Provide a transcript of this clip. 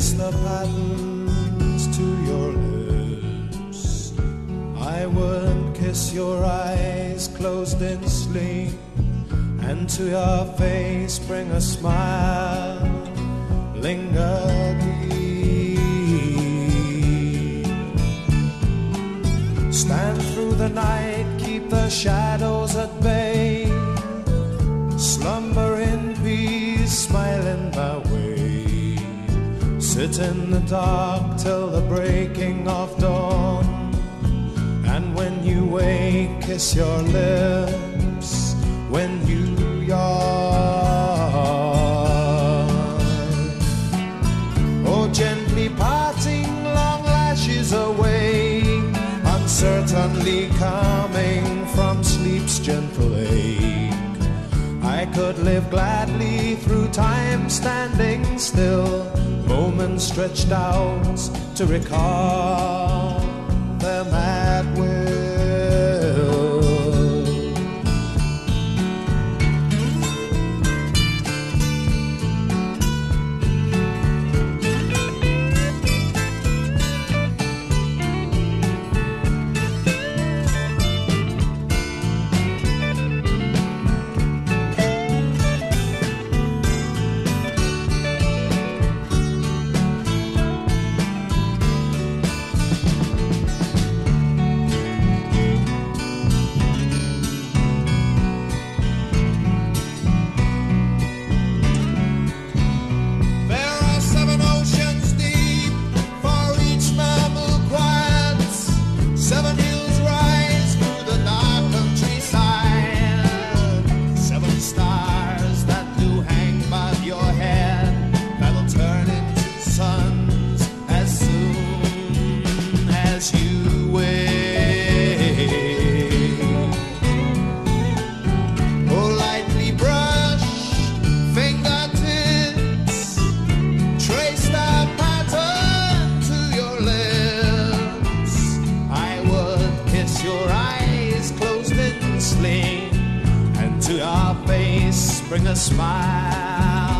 trace the patterns to your lips. I would kiss your eyes closed in sleep, and to your face bring a smile. Linger deep. Stand through the night, keep the shadows at bay. Slumber Sit in the dark till the breaking of dawn. And when you wake, kiss your lips. When you yawn. Oh, gently parting long lashes away, uncertainly coming from sleep's gentle ache. I could live gladly through time standing still, stretched out to recall to your face bring a smile.